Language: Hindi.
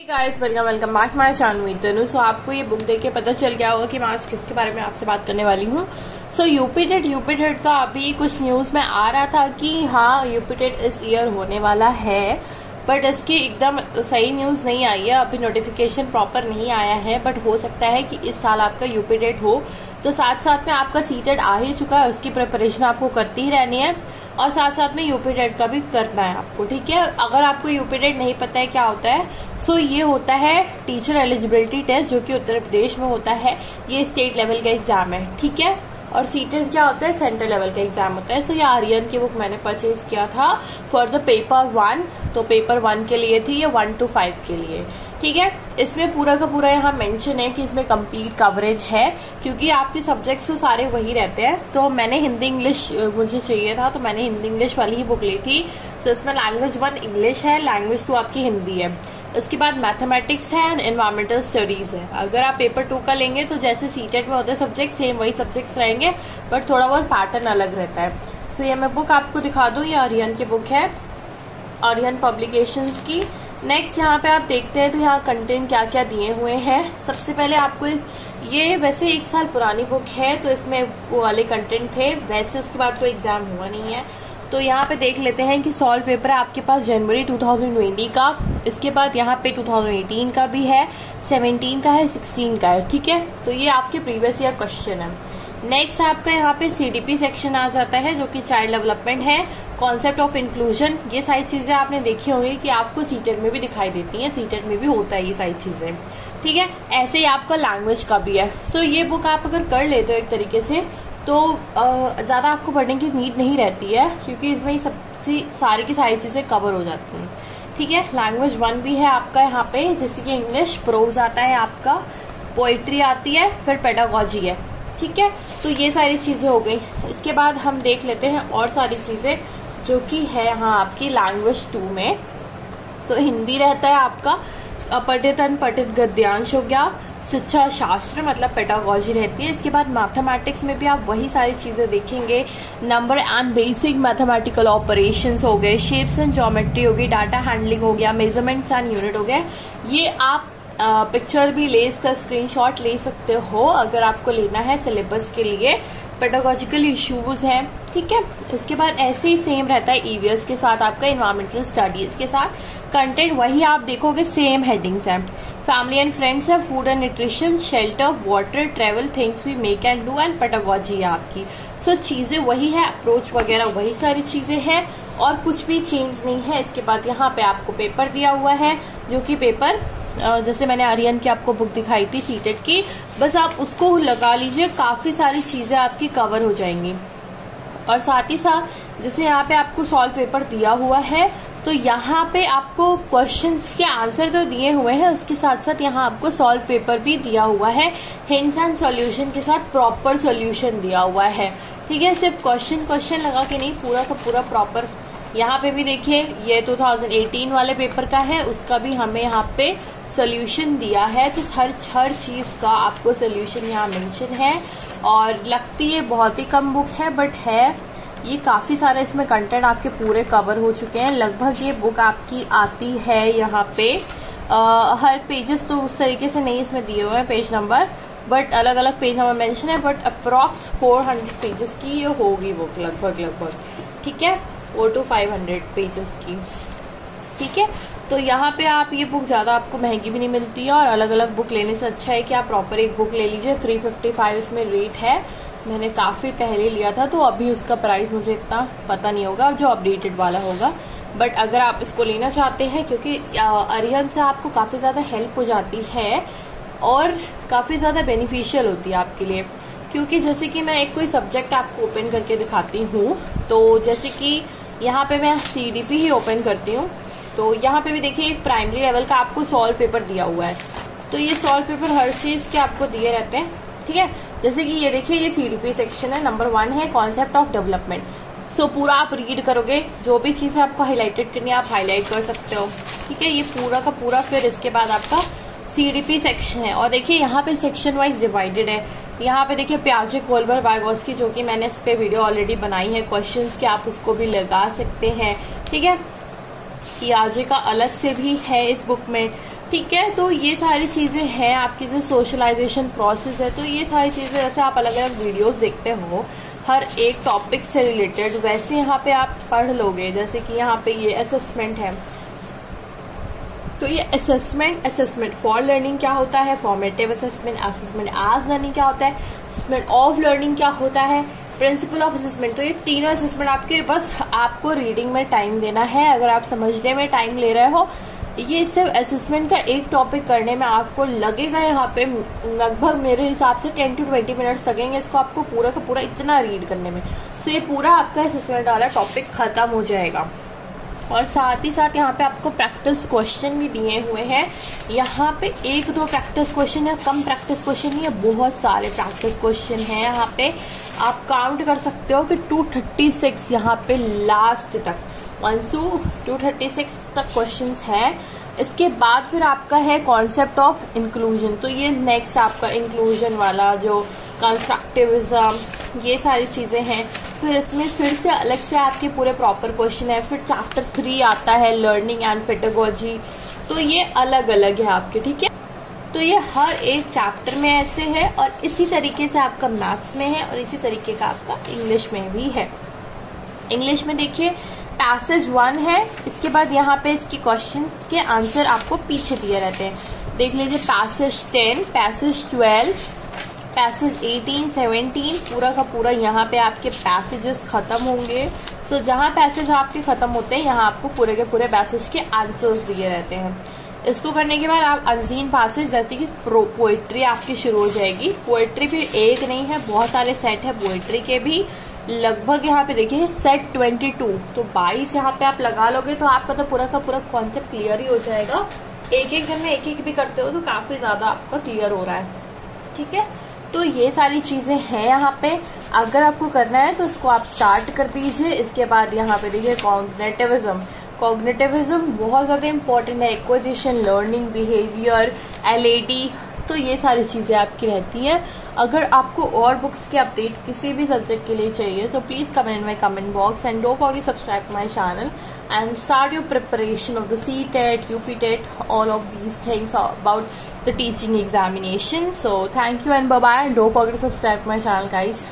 Guys welcome welcome back my Shanvi Tanu so आपको ये बुक देख के पता चल गया होगा कि मैं आज किसके बारे में आपसे बात करने वाली हूँ। सो यूपी टेट यूपी का अभी कुछ न्यूज़ में आ रहा था कि हाँ यूपी टेट इस ईयर होने वाला है। बट इसकी एकदम सही न्यूज़ नहीं आई है। अभी नोटिफिकेशन प्रॉपर नहीं आया है। बट हो सकता है कि इस साल आपका यूपी टेट हो। तो साथ साथ में आपका सीटेट आ ही चुका है। उसकी प्रिपरेशन आपको करती ही रहनी है। और साथ साथ में यूपी टेट का भी करना है आपको, ठीक है? अगर आपको यूपी टेट नहीं पता है क्या होता है सो ये होता है टीचर एलिजिबिलिटी टेस्ट जो कि उत्तर प्रदेश में होता है। ये स्टेट लेवल का एग्ज़ाम है ठीक है? और सीटेट क्या होता है? सेंट्रल लेवल का एग्ज़ाम होता है। सो so, ये आर्यन की बुक मैंने परचेज किया था फॉर द पेपर वन तो पेपर वन के लिए थी ये वन टू फाइव के लिए ठीक है? इसमें पूरा का पूरा यहाँ मेंशन है कि इसमें कंप्लीट कवरेज है क्योंकि आपके सब्जेक्ट्स तो सारे वही रहते हैं। तो मैंने हिंदी इंग्लिश मुझे चाहिए था तो मैंने हिंदी इंग्लिश वाली ही बुक ली थी। सो so, इसमें लैंग्वेज वन इंग्लिश है लैंग्वेज टू आपकी हिंदी है। उसके बाद मैथमेटिक्स है एंड एनवायरमेंटल स्टडीज़ है। अगर आप पेपर टू का लेंगे तो जैसे सीटेट में होते हैं सब्जेक्ट सेम वही सब्जेक्ट्स रहेंगे बट थोड़ा बहुत पैटर्न अलग रहता है। सो so, ये मैं बुक आपको दिखा दूँ ये आर्यन की बुक है आर्यन पब्लिकेशंस की। नेक्स्ट यहाँ पे आप देखते हैं तो यहाँ कंटेंट क्या क्या दिए हुए हैं। सबसे पहले आपको इस ये वैसे एक साल पुरानी बुक है तो इसमें वो वाले कंटेंट थे। वैसे उसके बाद कोई एग्ज़ाम हुआ नहीं है। तो यहाँ पे देख लेते हैं कि सॉल्व पेपर आपके पास जनवरी 2020 का, इसके बाद यहाँ पे 2018 का भी है 17 का है 16 का है, ठीक है? तो ये आपके प्रीवियस ईयर क्वेश्चन है। नेक्स्ट आपका यहाँ पे सीडीपी सेक्शन आ जाता है, जो कि चाइल्ड डेवलपमेंट है कॉन्सेप्ट ऑफ़ इंक्लूजन ये सारी चीज़ें आपने देखी होंगी कि आपको सीटेट में भी दिखाई देती हैं सीटेट में भी होता है ये सारी चीज़ें, ठीक है? ऐसे ही आपका लैंग्वेज का भी है। तो ये बुक आप अगर कर लेते हो एक तरीके से तो ज़्यादा आपको पढ़ने की नीड नहीं रहती है, क्योंकि इसमें सबसे सारी की सारी चीज़ें कवर हो जाती हैं। ठीक है? लैंग्वेज वन भी है आपका यहाँ पे, जैसे कि इंग्लिश प्रोज आता है आपका पोइट्री आती है, फिर पेडागोजी है। ठीक है? तो ये सारी चीज़ें हो गई। इसके बाद हम देख लेते हैं और सारी चीज़ें, जो कि है यहाँ आपकी लैंग्वेज टू में। तो हिंदी रहता है आपका अपठित अनपठित गद्यांश हो गया शिक्षा शास्त्र मतलब पेटागोजी रहती है। इसके बाद मैथमेटिक्स में भी आप वही सारी चीज़ें देखेंगे। Number and basic mathematical operations हो गए शेप्स एंड ज्योमेट्री हो गई डाटा हैंडलिंग हो गया मेजरमेंट्स एंड यूनिट हो गए। ये आप पिक्चर भी ले इसका स्क्रीनशॉट ले सकते हो अगर आपको लेना है सिलेबस के लिए। पेडागोजिकल इश्यूज़ हैं, ठीक है? इसके बाद ऐसे ही सेम रहता है ईवीएस के साथ, आपका इन्वायरमेंटल स्टडीज़ के साथ। कंटेंट वही आप देखोगे सेम हेडिंग्स हैं। फैमिली एंड फ्रेंड्स है food and nutrition shelter water travel things we make and do and pedagogy है आपकी। सो so, चीज़ें वही है अप्रोच वगैरह वही सारी चीज़ें हैं और कुछ भी चेंज नहीं है। इसके बाद यहाँ पे आपको पेपर दिया हुआ है जो कि पेपर जैसे मैंने आर्यन की आपको बुक दिखाई थी सीटेट की बस आप उसको लगा लीजिए काफ़ी सारी चीज़ें आपकी कवर हो जाएँगी। और साथ ही साथ जैसे यहाँ पे आपको सॉल्व पेपर दिया हुआ है तो यहाँ पे आपको क्वेश्चन के आंसर तो दिए हुए हैं, उसके साथ साथ यहाँ आपको सॉल्व पेपर भी दिया हुआ है। हिंट्स एंड सॉल्यूशन के साथ प्रॉपर सॉल्यूशन दिया हुआ है। ठीक है, सिर्फ़ क्वेश्चन क्वेश्चन लगा के नहीं, पूरा का पूरा प्रॉपर यहाँ पे भी देखिए, ये 2018 वाले पेपर का है, उसका भी हमें यहाँ पे सोल्यूशन दिया है। तो हर हर चीज़ का आपको सोल्यूशन यहाँ मेंशन है। और लगती है, बहुत ही कम बुक है बट है ये काफ़ी सारे इसमें कंटेंट आपके पूरे कवर हो चुके हैं। लगभग ये बुक आपकी आती है यहाँ पे। आ, हर पेजेस तो उस तरीके से नहीं इसमें दिए हुए हैं पेज नंबर बट अलग अलग पेज नंबर मेंशन है बट अप्रॉक्स 400 पेजेस की ये होगी बुक लगभग लगभग। ठीक है? Four to five hundred pages की। ठीक है? तो यहाँ पे आप ये बुक ज़्यादा आपको महँगी भी नहीं मिलती है और अलग अलग बुक लेने से अच्छा है कि आप प्रॉपर एक बुक ले लीजिए। थ्री फिफ्टी फाइव इसमें रेट है। मैंने काफ़ी पहले लिया था तो अभी उसका प्राइस मुझे इतना पता नहीं होगा, जो अपडेटेड वाला होगा। बट अगर आप इसको लेना चाहते हैं, क्योंकि अरियन से आपको काफ़ी ज़्यादा हेल्प हो जाती है और काफ़ी ज़्यादा बेनिफिशियल होती है आपके लिए। क्योंकि जैसे कि मैं एक कोई सब्जेक्ट आपको ओपन करके दिखाती हूँ तो जैसे कि यहाँ पे मैं सीडीपी ही ओपन करती हूँ तो यहाँ पे भी देखिए, एक प्राइमरी लेवल का आपको सॉल्व पेपर दिया हुआ है। तो ये सॉल्व पेपर हर चीज़ के आपको दिए रहते हैं, ठीक है? जैसे कि ये देखिए, ये सीडीपी सेक्शन है नंबर वन है कॉन्सेप्ट ऑफ़ डेवलपमेंट सो पूरा आप रीड करोगे, जो भी चीज़ें आपको हाईलाइटेड करनी है, आप हाईलाइट कर सकते हो। ठीक है, ये पूरा का पूरा, फिर इसके बाद आपका सीडीपी सेक्शन है। और देखिए, यहाँ पे सेक्शन वाइज डिवाइडेड है। यहाँ पे देखिए, प्याजे कोलबर वाइगोस की, जो कि मैंने इस पे वीडियो ऑलरेडी बनाई है क्वेश्चंस के आप उसको भी लगा सकते हैं। ठीक है, पियाजे का अलग से भी है इस बुक में। ठीक है तो ये सारी चीज़ें हैं, आपकी जो सोशलाइजेशन प्रोसेस है तो ये सारी चीज़ें जैसे आप अलग अलग वीडियोस देखते हो, हर एक टॉपिक से रिलेटेड वैसे यहाँ पे आप पढ़ लोगे, जैसे कि यहाँ पे ये असेसमेंट है। तो ये असेसमेंट असेसमेंट फॉर लर्निंग क्या होता है formative assessment assessment as learning क्या होता है असेसमेंट ऑफ़ लर्निंग क्या होता है प्रिंसिपल ऑफ़ असेसमेंट तो ये तीनों असेसमेंट आपके, बस आपको रीडिंग में टाइम देना है, अगर आप समझने में टाइम ले रहे हो ये सिर्फ़ असेसमेंट का एक टॉपिक करने में आपको लगेगा यहाँ पे, लगभग मेरे हिसाब से टेन टू ट्वेंटी मिनट्स लगेंगे इसको आपको पूरा का पूरा इतना रीड करने में। सो ये पूरा आपका असेसमेंट वाला टॉपिक खत्म हो जाएगा। और साथ ही साथ यहाँ पे आपको प्रैक्टिस क्वेश्चन भी दिए हुए हैं। यहाँ पे एक दो प्रैक्टिस क्वेश्चन या कम प्रैक्टिस क्वेश्चन नहीं है बहुत सारे प्रैक्टिस क्वेश्चन हैं यहाँ पे। आप काउंट कर सकते हो कि 236 यहाँ पे लास्ट तक। One to two thirty six तक क्वेश्चन है। इसके बाद फिर आपका है कॉन्सेप्ट ऑफ़ इंक्लूजन तो ये नेक्स्ट आपका इंक्लूजन वाला जो कंस्ट्रक्टिविज्म ये सारी चीज़ें हैं। फिर इसमें फिर से अलग से आपके पूरे प्रॉपर क्वेश्चन है। फिर चैप्टर थ्री आता है लर्निंग एंड पेटागोजी तो ये अलग अलग है आपके, ठीक है? तो ये हर एक चैप्टर में ऐसे है और इसी तरीके से आपका मैथ्स में है और इसी तरीके का आपका इंग्लिश में भी है। इंग्लिश में देखिए पैसेज वन है इसके बाद यहाँ पे इसके क्वेश्चन के आंसर आपको पीछे दिए रहते हैं। देख लीजिए passage ten passage twelve passage eighteen seventeen पूरा का पूरा यहाँ पे आपके पैसेजेस खत्म होंगे। सो so, जहाँ पैसेज आपके खत्म होते हैं यहाँ आपको पूरे के पूरे पैसेज के आंसर्स दिए रहते हैं। इसको करने के बाद आप अनजीन पासेज जैसे कि पोएट्री आपकी शुरू हो जाएगी। पोएट्री भी एक नहीं है बहुत सारे सेट है पोएट्री के भी। लगभग यहाँ पे देखिए सेट 22 तो 22 यहाँ पे आप लगा लोगे तो आपका तो पूरा का पूरा कॉन्सेप्ट क्लियर ही हो जाएगा। एक एक दिन में एक एक भी करते हो तो काफ़ी ज़्यादा आपका क्लियर हो रहा है। ठीक है? तो ये सारी चीज़ें हैं यहाँ पे। अगर आपको करना है तो इसको आप स्टार्ट कर दीजिए। इसके बाद यहाँ पे देखिए कॉग्नेटिविज्म कॉग्नेटिविज्म बहुत ज़्यादा इंपॉर्टेंट है। एक्विजिशन लर्निंग बिहेवियर एलएडी तो ये सारी चीज़ें आपकी रहती हैं। अगर आपको और बुक्स के अपडेट किसी भी सब्जेक्ट के लिए चाहिए so please comment my comment box and do poly subscribe my channel and start your preparation of the C TET U P TET all of these things about the teaching examination so thank you and bye do poly subscribe my channel guys